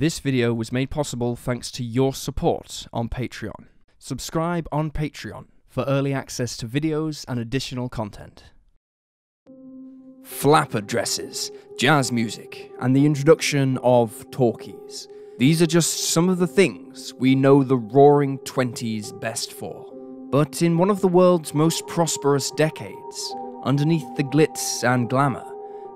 This video was made possible thanks to your support on Patreon. Subscribe on Patreon for early access to videos and additional content. Flapper dresses, jazz music, and the introduction of talkies. These are just some of the things we know the roaring 20s best for. But in one of the world's most prosperous decades, underneath the glitz and glamour,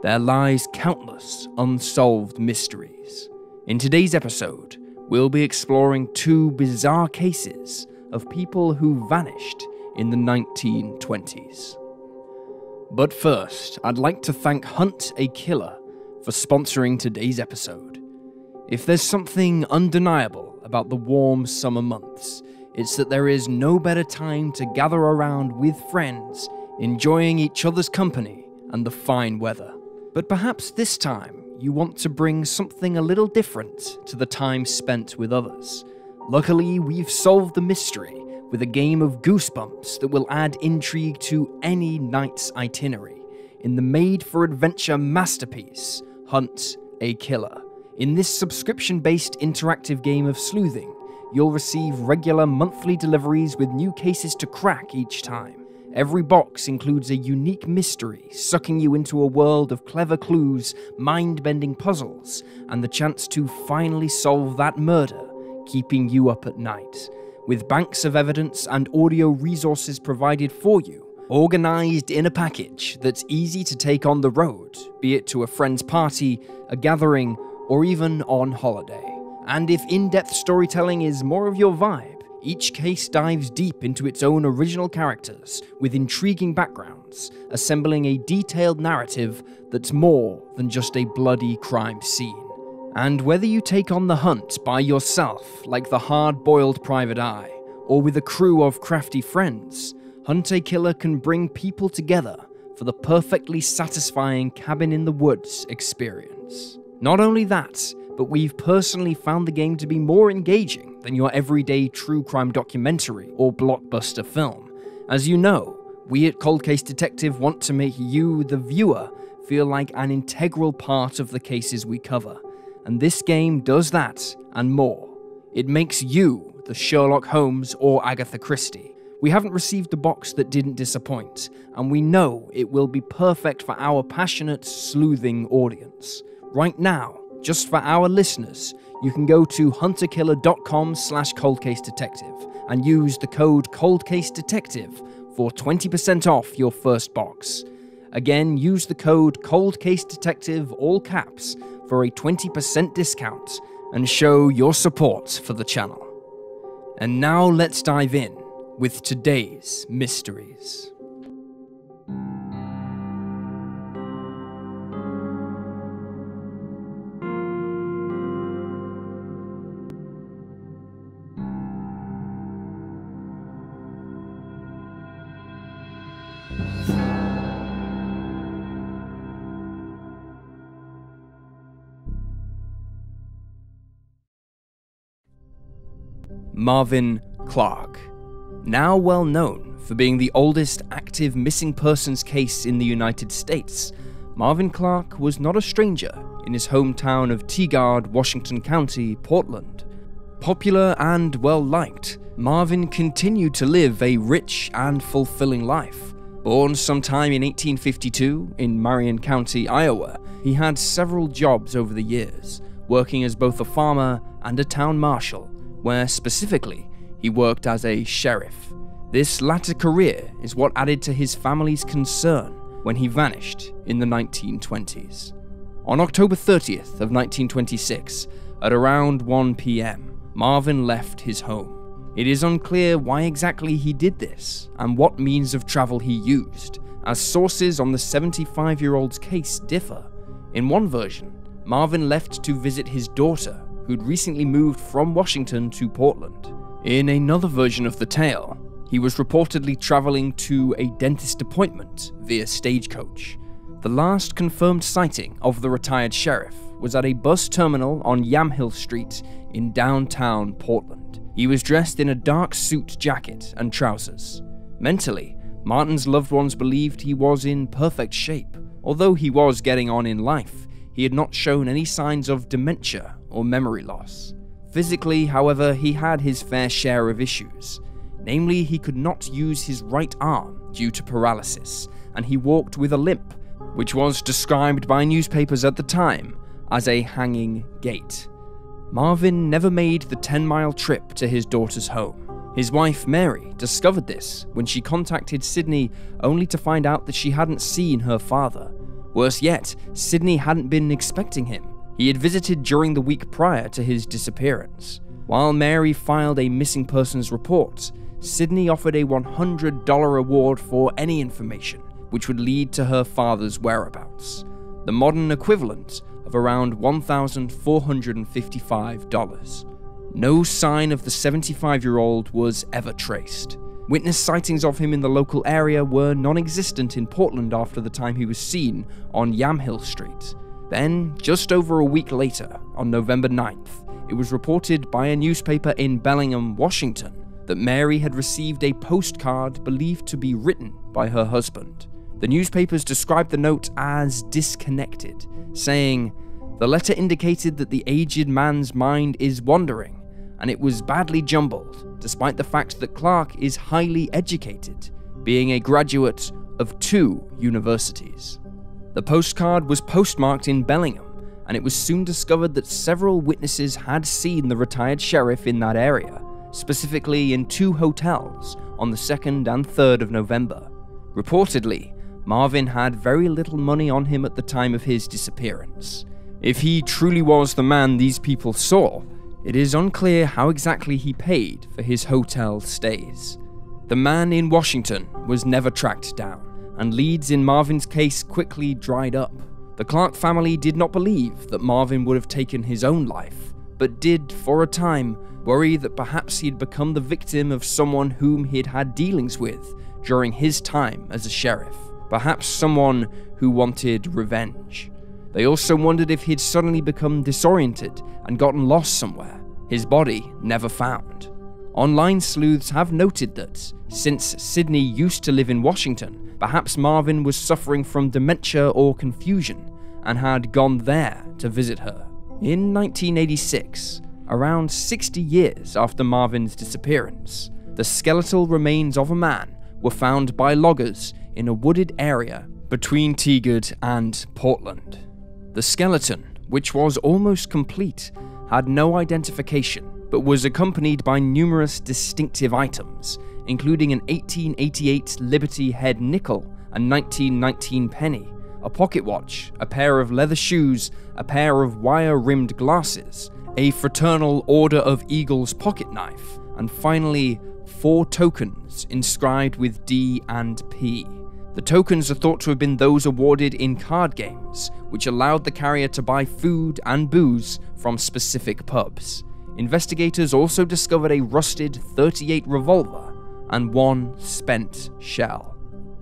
there lies countless unsolved mysteries. In today's episode, we'll be exploring two bizarre cases of people who vanished in the 1920s. But first, I'd like to thank Hunt a Killer for sponsoring today's episode. If there's something undeniable about the warm summer months, it's that there is no better time to gather around with friends, enjoying each other's company and the fine weather. But perhaps this time you want to bring something a little different to the time spent with others. Luckily, we've solved the mystery with a game of goosebumps that will add intrigue to any night's itinerary in the made for adventure masterpiece, Hunt a Killer. In this subscription based interactive game of sleuthing, you'll receive regular monthly deliveries with new cases to crack each time. Every box includes a unique mystery, sucking you into a world of clever clues, mind bending puzzles, and the chance to finally solve that murder, keeping you up at night. With banks of evidence and audio resources provided for you, organized in a package that's easy to take on the road, be it to a friend's party, a gathering, or even on holiday. And if in depth storytelling is more of your vibe, each case dives deep into its own original characters with intriguing backgrounds, assembling a detailed narrative that's more than just a bloody crime scene. And whether you take on the hunt by yourself, like the hard boiled private eye, or with a crew of crafty friends, Hunt a Killer can bring people together for the perfectly satisfying cabin in the woods experience. Not only that, but we've personally found the game to be more engaging than your everyday true crime documentary or blockbuster film. As you know, we at Cold Case Detective want to make you, the viewer, feel like an integral part of the cases we cover. And this game does that and more. It makes you the Sherlock Holmes or Agatha Christie. We haven't received a box that didn't disappoint, and we know it will be perfect for our passionate, sleuthing audience. Right now, just for our listeners, you can go to huntakiller.com slash coldcasedetective and use the code coldcasedetective for 20% off your first box. Again, use the code coldcasedetective all caps for a 20% discount and show your support for the channel. And now let's dive in with today's mysteries. Marvin Clark. Now well known for being the oldest active missing persons case in the United States, Marvin Clark was not a stranger in his hometown of Tigard, Washington County, Portland. Popular and well liked, Marvin continued to live a rich and fulfilling life. Born sometime in 1852 in Marion County, Iowa, he had several jobs over the years, working as both a farmer and a town marshal where specifically he worked as a sheriff. This latter career is what added to his family's concern when he vanished in the 1920s. On October 30th of 1926, at around 1 pm, Marvin left his home. It is unclear why exactly he did this and what means of travel he used, as sources on the 75 year old's case differ. In one version, Marvin left to visit his daughter who'd recently moved from Washington to Portland. In another version of the tale, he was reportedly traveling to a dentist appointment via stagecoach. The last confirmed sighting of the retired sheriff was at a bus terminal on Yamhill Street in downtown Portland. He was dressed in a dark suit jacket and trousers. Mentally, Martin's loved ones believed he was in perfect shape. Although he was getting on in life, he had not shown any signs of dementia or memory loss. Physically, however, he had his fair share of issues. Namely, he could not use his right arm due to paralysis, and he walked with a limp, which was described by newspapers at the time as a hanging gait. Marvin never made the 10 mile trip to his daughter's home. His wife, Mary, discovered this when she contacted Sydney only to find out that she hadn't seen her father. Worse yet, Sydney hadn't been expecting him. He had visited during the week prior to his disappearance. While Mary filed a missing persons report, Sydney offered a $100 reward for any information which would lead to her father's whereabouts, the modern equivalent of around $1,455. No sign of the 75 year old was ever traced. Witness sightings of him in the local area were non existent in Portland after the time he was seen on Yamhill Street. Then, just over a week later, on November 9th, it was reported by a newspaper in Bellingham, Washington, that Mary had received a postcard believed to be written by her husband. The newspapers described the note as disconnected, saying, The letter indicated that the aged man's mind is wandering and it was badly jumbled, despite the fact that Clark is highly educated, being a graduate of two universities. The postcard was postmarked in Bellingham, and it was soon discovered that several witnesses had seen the retired sheriff in that area, specifically in two hotels on the 2nd and 3rd of November. Reportedly, Marvin had very little money on him at the time of his disappearance. If he truly was the man these people saw, it is unclear how exactly he paid for his hotel stays. The man in Washington was never tracked down, and leads in Marvin's case quickly dried up. The Clark family did not believe that Marvin would have taken his own life, but did, for a time, worry that perhaps he'd become the victim of someone whom he'd had dealings with during his time as a sheriff, perhaps someone who wanted revenge. They also wondered if he'd suddenly become disoriented and gotten lost somewhere, his body never found. Online sleuths have noted that, since Sydney used to live in Washington, perhaps Marvin was suffering from dementia or confusion and had gone there to visit her. In 1986, around 60 years after Marvin's disappearance, the skeletal remains of a man were found by loggers in a wooded area between Tigard and Portland. The skeleton, which was almost complete, had no identification but was accompanied by numerous distinctive items, including an 1888 Liberty Head nickel, a 1919 penny, a pocket watch, a pair of leather shoes, a pair of wire rimmed glasses, a Fraternal Order of Eagles pocket knife, and finally, four tokens inscribed with D and P. The tokens are thought to have been those awarded in card games, which allowed the carrier to buy food and booze from specific pubs. Investigators also discovered a rusted 38 revolver and one spent shell.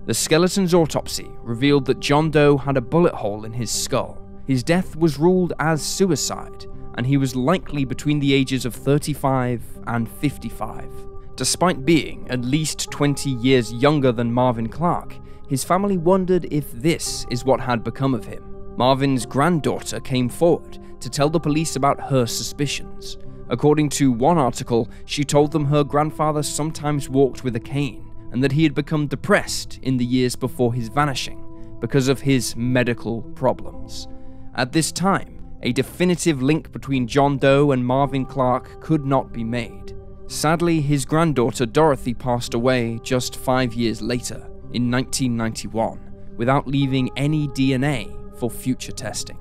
The skeleton's autopsy revealed that John Doe had a bullet hole in his skull. His death was ruled as suicide, and he was likely between the ages of 35 and 55. Despite being at least 20 years younger than Marvin Clark, his family wondered if this is what had become of him. Marvin's granddaughter came forward to tell the police about her suspicions. According to one article, she told them her grandfather sometimes walked with a cane and that he had become depressed in the years before his vanishing because of his medical problems. At this time, a definitive link between John Doe and Marvin Clark could not be made. Sadly, his granddaughter Dorothy passed away just five years later, in 1991 without leaving any DNA for future testing.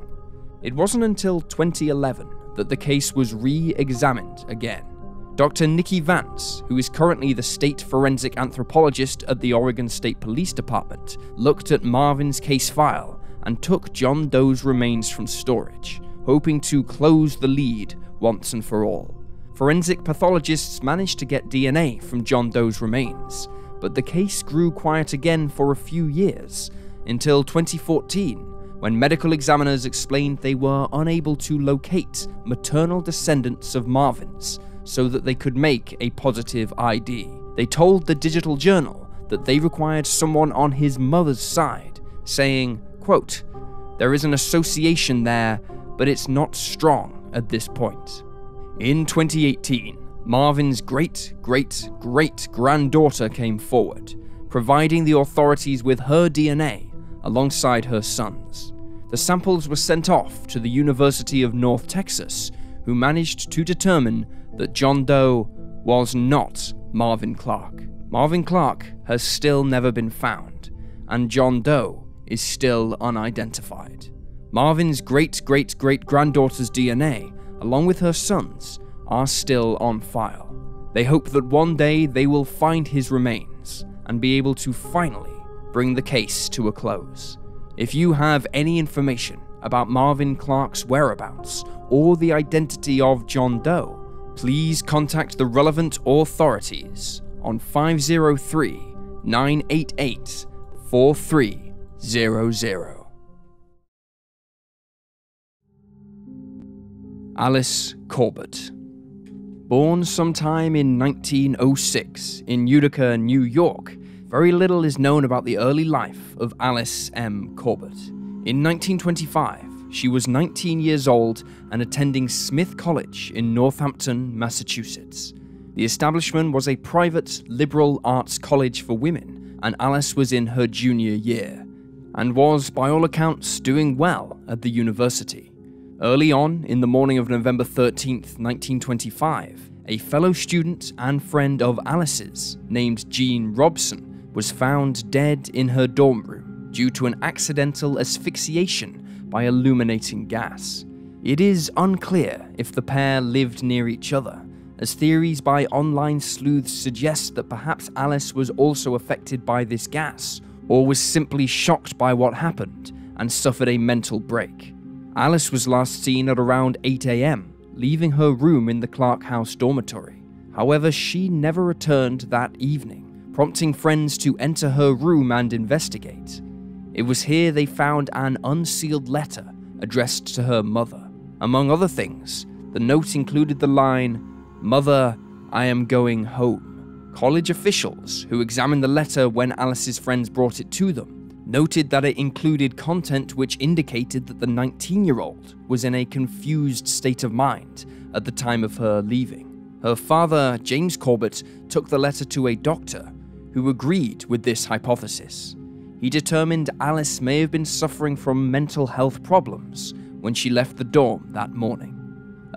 It wasn't until 2011 that the case was re examined again. Dr. Nici Vance, who is currently the state forensic anthropologist at the Oregon State Police Department, looked at Marvin's case file and took John Doe's remains from storage, hoping to close the lead once and for all. Forensic pathologists managed to get DNA from John Doe's remains, but the case grew quiet again for a few years, until 2014, when medical examiners explained they were unable to locate maternal descendants of Marvin's so that they could make a positive ID. They told the Digital Journal that they required someone on his mother's side, saying, quote, There is an association there, but it's not strong at this point. In 2018, Marvin's great great great granddaughter came forward, providing the authorities with her DNA alongside her son's. The samples were sent off to the University of North Texas, who managed to determine that John Doe was not Marvin Clark. Marvin Clark has still never been found, and John Doe is still unidentified. Marvin's great great great granddaughter's DNA, along with her son's, are still on file. They hope that one day they will find his remains and be able to finally bring the case to a close. If you have any information about Marvin Clark's whereabouts or the identity of John Doe, please contact the relevant authorities on 503 988 4300. Alice Corbett. Born sometime in 1906 in Utica, New York, very little is known about the early life of Alice M. Corbett. In 1925, she was 19 years old and attending Smith College in Northampton, Massachusetts. The establishment was a private liberal arts college for women, and Alice was in her junior year, and was, by all accounts, doing well at the university. Early on, in the morning of November 13th, 1925, a fellow student and friend of Alice's, named Jean Robson, was found dead in her dorm room due to an accidental asphyxiation by illuminating gas. It is unclear if the pair lived near each other, as theories by online sleuths suggest that perhaps Alice was also affected by this gas, or was simply shocked by what happened and suffered a mental break. Alice was last seen at around 8 am, leaving her room in the Clark House dormitory. However, she never returned that evening, prompting friends to enter her room and investigate. It was here they found an unsealed letter addressed to her mother. Among other things, the note included the line, Mother, I am going home. College officials, who examined the letter when Alice's friends brought it to them, noted that it included content which indicated that the 19 year old was in a confused state of mind at the time of her leaving. Her father, James Corbett, took the letter to a doctor who agreed with this hypothesis. He determined Alice may have been suffering from mental health problems when she left the dorm that morning.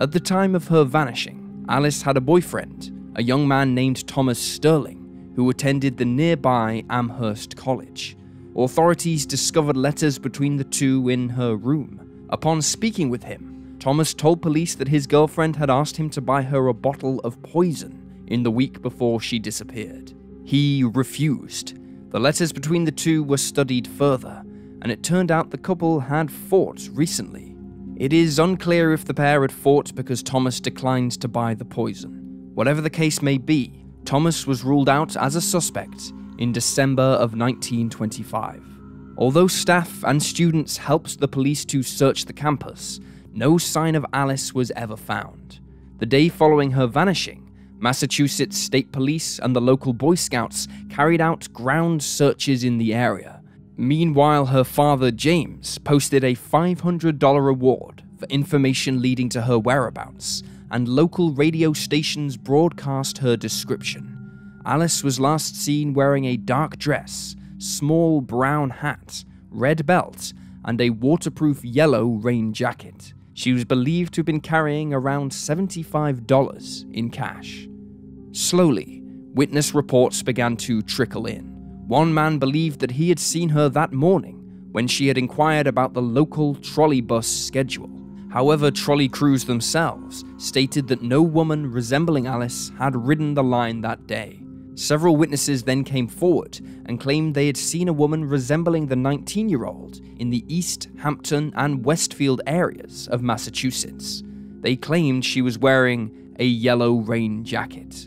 At the time of her vanishing, Alice had a boyfriend, a young man named Thomas Sterling, who attended the nearby Amherst College. Authorities discovered letters between the two in her room. Upon speaking with him, Thomas told police that his girlfriend had asked him to buy her a bottle of poison in the week before she disappeared. He refused. The letters between the two were studied further, and it turned out the couple had fought recently. It is unclear if the pair had fought because Thomas declined to buy the poison. Whatever the case may be, Thomas was ruled out as a suspect in December of 1925. Although staff and students helped the police to search the campus, no sign of Alice was ever found. The day following her vanishing, Massachusetts State Police and the local Boy Scouts carried out ground searches in the area. Meanwhile, her father, James, posted a $500 reward for information leading to her whereabouts, and local radio stations broadcast her description. Alice was last seen wearing a dark dress, small brown hat, red belt, and a waterproof yellow rain jacket. She was believed to have been carrying around $75 in cash. Slowly, witness reports began to trickle in. One man believed that he had seen her that morning when she had inquired about the local trolley bus schedule. However, trolley crews themselves stated that no woman resembling Alice had ridden the line that day. Several witnesses then came forward and claimed they had seen a woman resembling the 19 year old in the East Hampton and Westfield areas of Massachusetts. They claimed she was wearing a yellow rain jacket.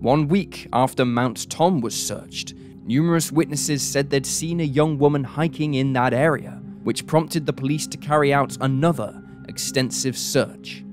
One week after Mount Tom was searched, numerous witnesses said they'd seen a young woman hiking in that area, which prompted the police to carry out another extensive search.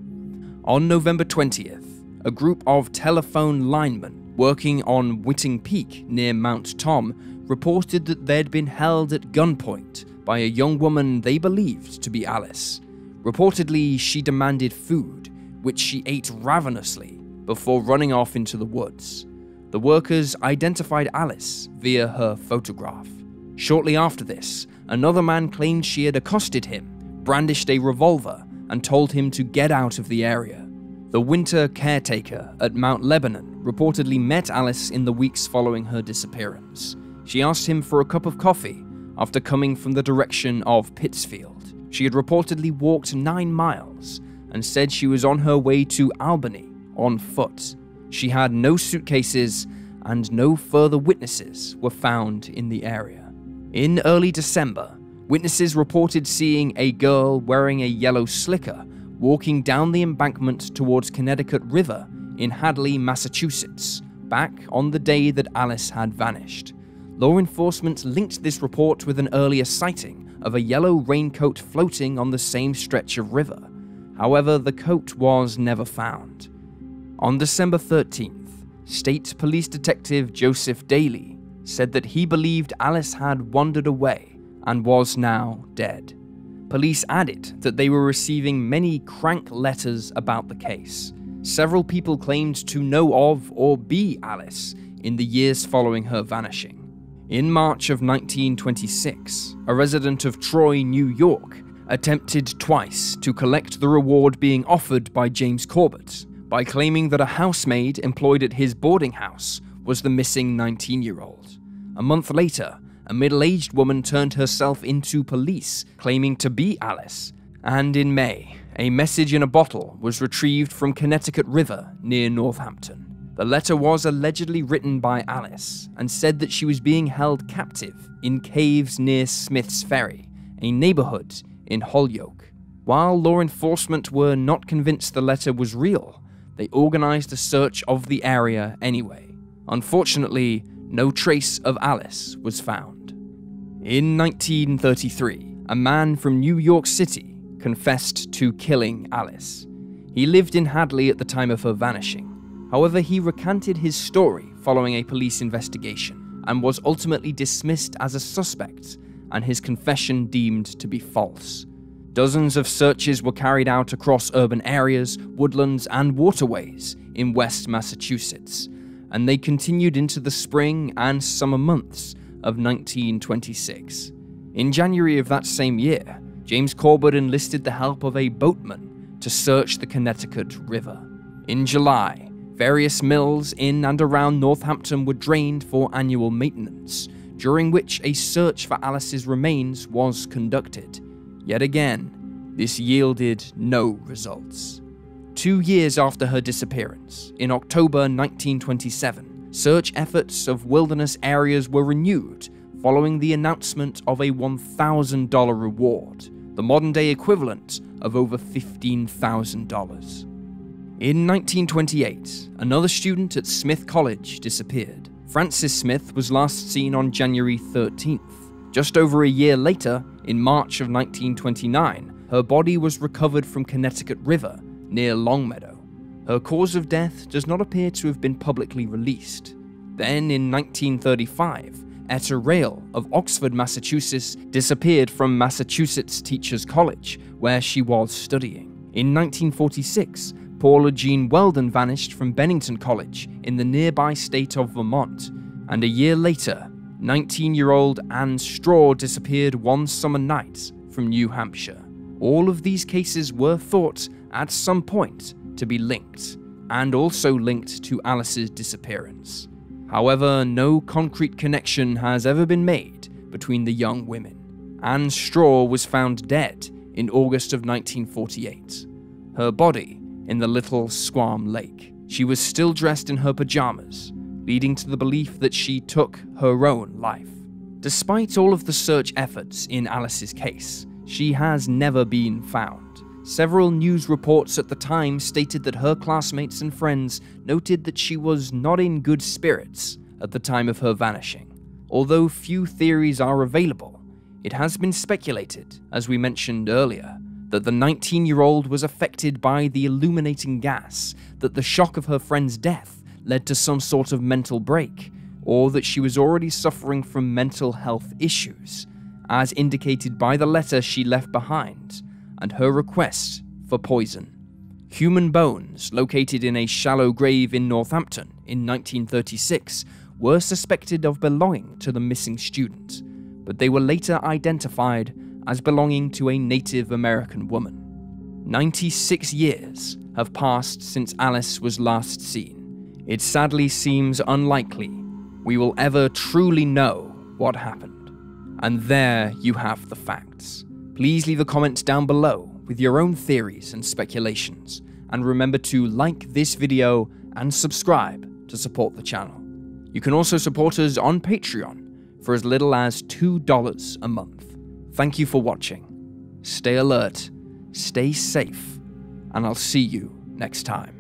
On November 20th, a group of telephone linemen working on Whiting Peak near Mount Tom, reported that they'd been held at gunpoint by a young woman they believed to be Alice. Reportedly, she demanded food, which she ate ravenously before running off into the woods. The workers identified Alice via her photograph. Shortly after this, another man claimed she had accosted him, brandished a revolver, and told him to get out of the area. The winter caretaker at Mount Lebanon reportedly met Alice in the weeks following her disappearance. She asked him for a cup of coffee after coming from the direction of Pittsfield. She had reportedly walked nine miles and said she was on her way to Albany on foot. She had no suitcases and no further witnesses were found in the area. In early December, witnesses reported seeing a girl wearing a yellow slicker walking down the embankment towards Connecticut River in Hadley, Massachusetts, back on the day that Alice had vanished. Law enforcement linked this report with an earlier sighting of a yellow raincoat floating on the same stretch of river. However, the coat was never found. On December 13th, State Police Detective Joseph Daly said that he believed Alice had wandered away and was now dead. Police added that they were receiving many crank letters about the case. Several people claimed to know of or be Alice in the years following her vanishing. In March of 1926, a resident of Troy, New York, attempted twice to collect the reward being offered by James Corbett by claiming that a housemaid employed at his boarding house was the missing 19 year old. A month later, a middle aged woman turned herself into police, claiming to be Alice. And in May, a message in a bottle was retrieved from Connecticut River near Northampton. The letter was allegedly written by Alice and said that she was being held captive in caves near Smith's Ferry, a neighborhood in Holyoke. While law enforcement were not convinced the letter was real, they organized a search of the area anyway. Unfortunately, no trace of Alice was found. In 1933, a man from New York City confessed to killing Alice. He lived in Hadley at the time of her vanishing. However, he recanted his story following a police investigation and was ultimately dismissed as a suspect and his confession deemed to be false. Dozens of searches were carried out across urban areas, woodlands, and waterways in West Massachusetts, and they continued into the spring and summer months of 1926. In January of that same year, James Corbett enlisted the help of a boatman to search the Connecticut River. In July, various mills in and around Northampton were drained for annual maintenance, during which a search for Alice's remains was conducted. Yet again, this yielded no results. Two years after her disappearance, in October 1927, search efforts of wilderness areas were renewed following the announcement of a $1,000 reward, the modern day equivalent of over $15,000. In 1928, another student at Smith College disappeared. Frances Smith was last seen on January 13th. Just over a year later, in March of 1929, her body was recovered from Connecticut River near Longmeadow. Her cause of death does not appear to have been publicly released. Then, in 1935, Etta Rail of Oxford, Massachusetts, disappeared from Massachusetts Teachers College, where she was studying. In 1946, Paula Jean Welden vanished from Bennington College in the nearby state of Vermont, and a year later, 19 year old Anne Straw disappeared one summer night from New Hampshire. All of these cases were thought at some point to be linked, and also linked to Alice's disappearance. However, no concrete connection has ever been made between the young women. Anne Straw was found dead in August of 1948, her body in the Little Squam Lake. She was still dressed in her pajamas, leading to the belief that she took her own life. Despite all of the search efforts in Alice's case, she has never been found. Several news reports at the time stated that her classmates and friends noted that she was not in good spirits at the time of her vanishing. Although few theories are available, it has been speculated, as we mentioned earlier, that the 19 year old was affected by the illuminating gas, that the shock of her friend's death led to some sort of mental break, or that she was already suffering from mental health issues, as indicated by the letter she left behind and her request for poison. Human bones, located in a shallow grave in Northampton in 1936, were suspected of belonging to the missing student, but they were later identified as belonging to a Native American woman. 96 years have passed since Alice was last seen. It sadly seems unlikely we will ever truly know what happened. And there you have the facts. Please leave a comment down below with your own theories and speculations, and remember to like this video and subscribe to support the channel. You can also support us on Patreon for as little as $2 a month. Thank you for watching. Stay alert, stay safe, and I'll see you next time.